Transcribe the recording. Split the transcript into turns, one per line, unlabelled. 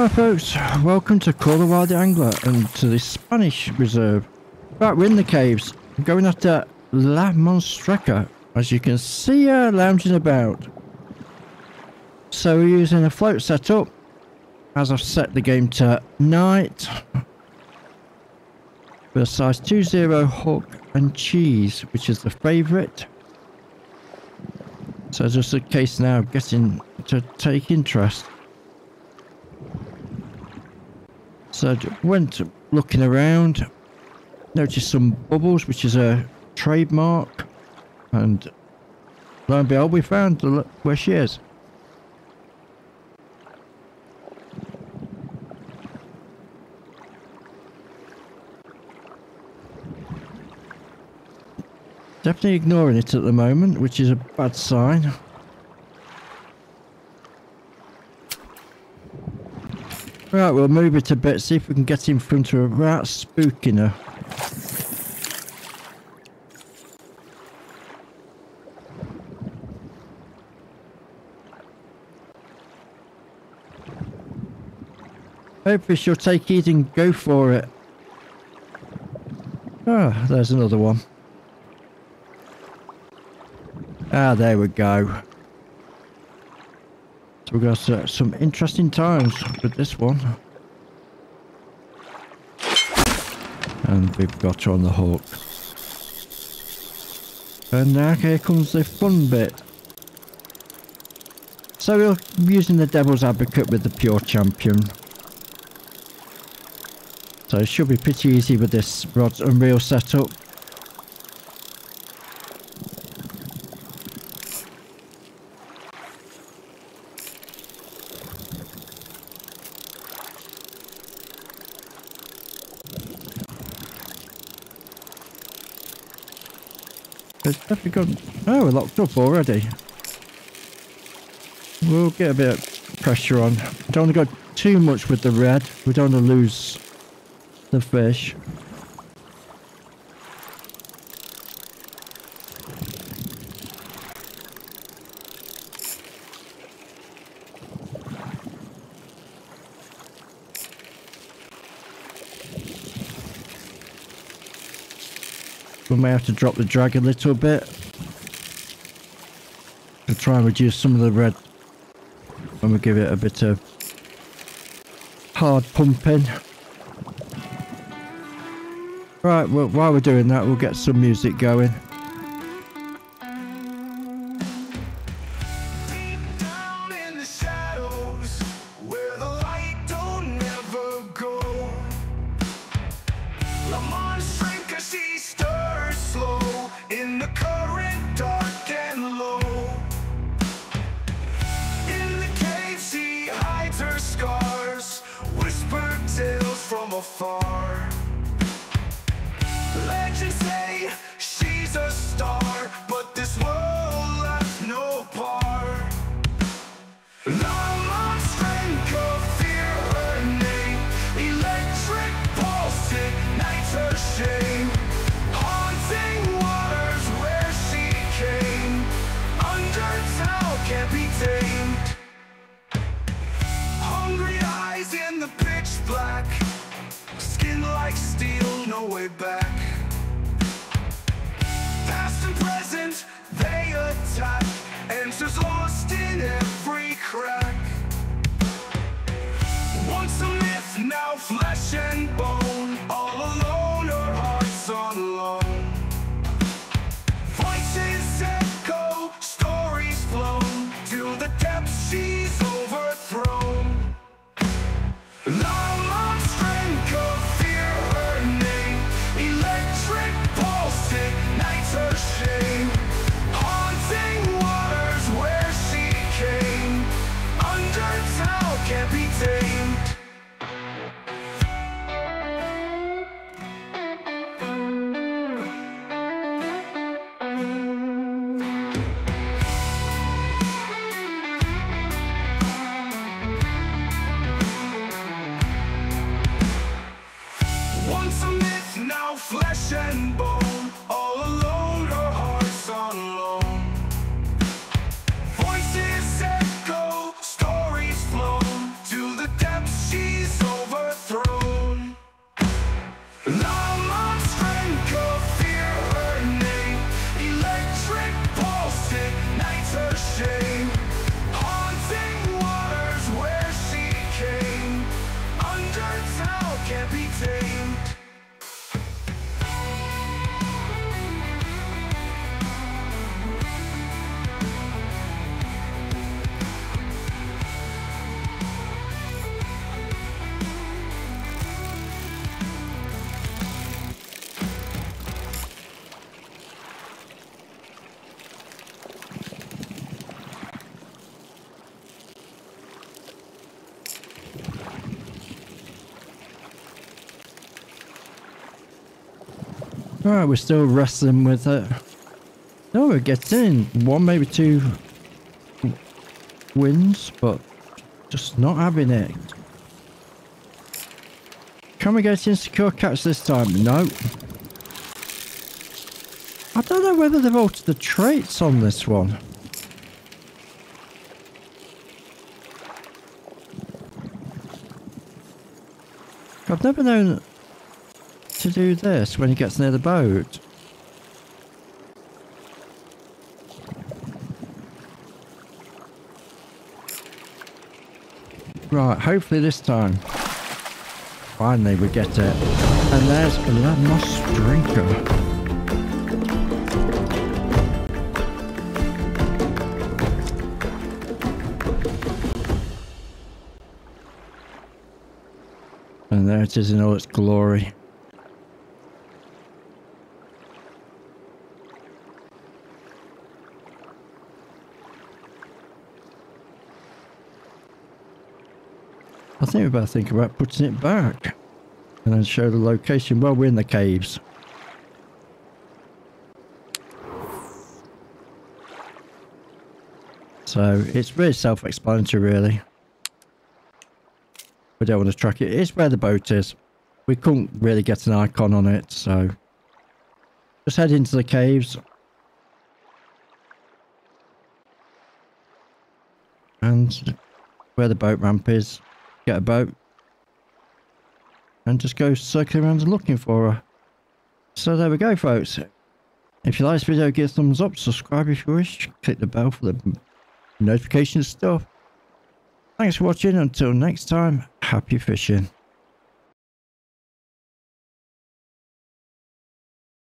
Hi folks, welcome to Call the Wild Angler and to the Spanish Reserve. Right, we're in the caves. I'm going after La Mostrenca, as you can see her lounging about. So we're using a float setup, as I've set the game to night. With a size 2-0 hook and cheese, which is the favourite. So just a case now of getting to take interest. So I went looking around, noticed some bubbles, which is a trademark, and lo and behold, we found the, where she is. Definitely ignoring it at the moment, which is a bad sign. Right, we'll move it a bit, see if we can get in front of her without spooking her. Hopefully she'll take it and go for it. Ah, there's another one. Ah, there we go. We've got uh, some interesting times with this one. And we've got her on the hook. And now here comes the fun bit. So we're using the Devil's Advocate with the Pure Champion. So it should be pretty easy with this Rod's Unreal setup. It's definitely gone. Oh, we're locked up already. We'll get a bit of pressure on. Don't want to go too much with the red. We don't want to lose the fish. We may have to drop the drag a little bit to try and reduce some of the red And we give it a bit of hard pumping. Right, well, while we're doing that, we'll get some music going.
Lost in every crack. Once a myth, now flesh and bone.
Alright, we're still wrestling with it. No, we're getting one, maybe two wins, but just not having it. Can we get in secure catch this time? No. I don't know whether they've altered the traits on this one. I've never known to do this when he gets near the boat. Right, hopefully this time. Finally we get it. And there's La Mostrenca. And there it is in all its glory. I think we better think about putting it back and then show the location. Well, we're in the caves. So it's really self-explanatory, really. We don't want to track it. It's where the boat is. We couldn't really get an icon on it, so just head into the caves. And where the boat ramp is, get a boat and just go circling around looking for her. So there we go, folks. If you like this video, give a thumbs up, subscribe if you wish, click the bell for the notification stuff. Thanks for watching. Until next time, happy fishing.